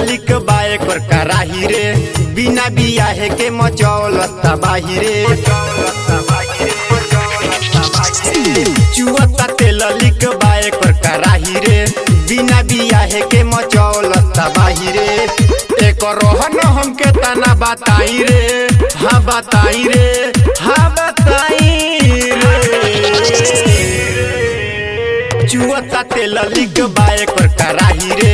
एकर कराही रे। बिना बियाहे के मचौलत तबाही रे। चुअता तेल लिक बा एकर कराही रे। बिना बियाहे के मचौलत तबाही रे। एकर रहन हमके तना बताई रे। हाँ बताई रे। हाँ बताई रे। चुअता तेल लिक बा एकर कराही रे।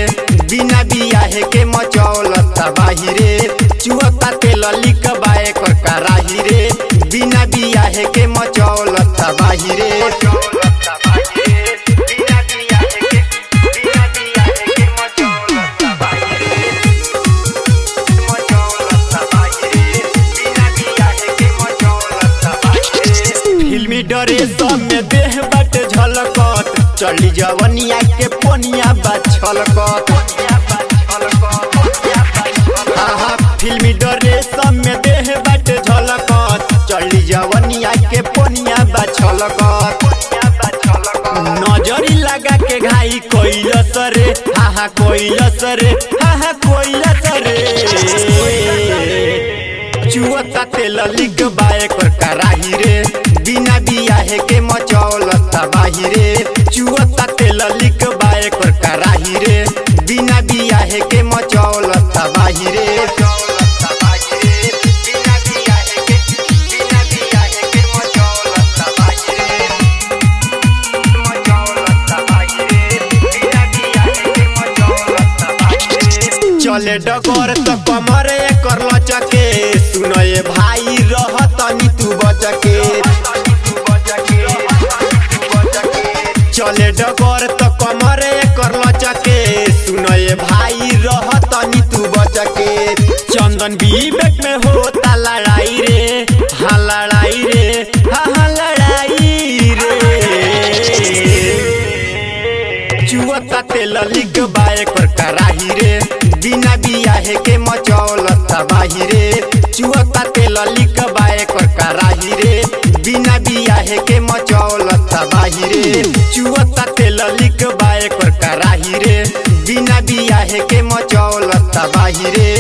तेल लिक कराही रे बिना बियाहे के मचौलत तबाही रे फिल्मी डरे सब में देह बट झलकत। चली जवनिया के पोनिया बा छलकत के पनिया बा छलक नजरी लगा के घाई कोइलस रे हा हा कोइलस रे हा हा कोइलस रे चुअता तेल लिख बाए कर कराही रे, बिना बियाहे के मचौलत। चले डगर त कमर एकर लचके। सुनए भाई, रहत नी तू बचके। चले डगर त कमर एकर लचके। सुनए भाई, रहत नी तू बचके। चंदन विवेक में होता लड़ाई रे। हाँ लड़ाई रे। हाँ हाँ लड़ाई रे। चुअता तेल लिग बा एकर कराही रे। तबाही रे चुअता तेल लिग बा एकर कराही रे बिना बियाहे के मचौलत तबाही रे चुअता तेल लिग बा एकर कराही रे बिना बियाहे के मचौलत तबाही रे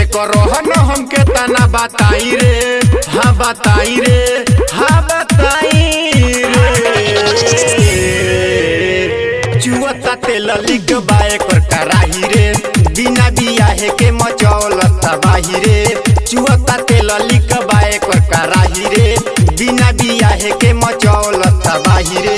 एकर रहन हमके तना बताई रे हाँ बताई रे हाँ बताई रे चुअता तेल लिग बा एकर तबाही रे चुहता के लली कबाए एकर कराही रे बिना बियाहे के मचौलता बाही रे